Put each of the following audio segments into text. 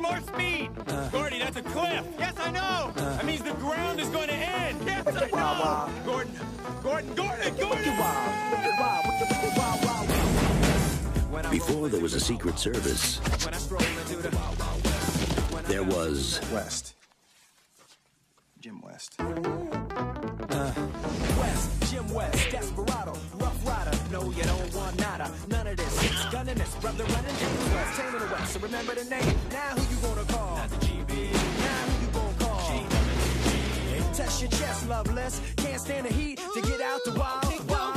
more speed. Gordy, that's a cliff. Yes, I know. that means the ground is going to end. Yes, I know. Gordon, Gordon, Gordon, Gordon. Before there was a Secret Service, there was West. Jim West. West, Jim West, Desperado, Rough Rider. No, you don't brother running James West, taming the West. So remember the name. Now who you gonna call? Not the GB. Now who you gonna call? Test your chest, loveless. Can't stand the heat to get out the wild. wild.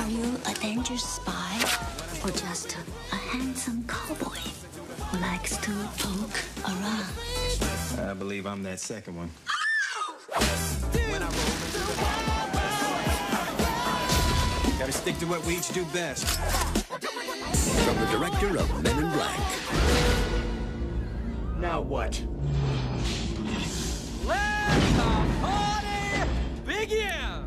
Are you a dangerous spy or just a handsome cowboy who likes to poke around? I believe I'm that second one. Gotta stick to what we each do best. From the director of Men in Black. Now what? Let the party begin.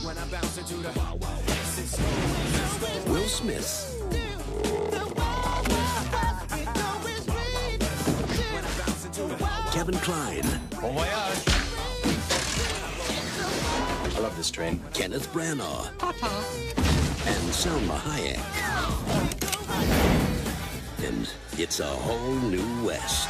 When I Kevin Kline, Bon voyage. I love this train. Kenneth Branagh, and Salma Hayek. And it's a whole new West.